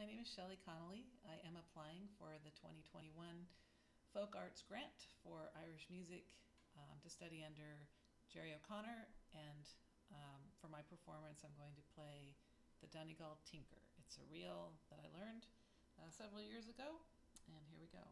My name is Shelley Connolly. I am applying for the 2021 Folk Arts Grant for Irish Music um, to study under Jerry O'Connor, and um, for my performance, I'm going to play the Donegal Tinker. It's a reel that I learned uh, several years ago, and here we go.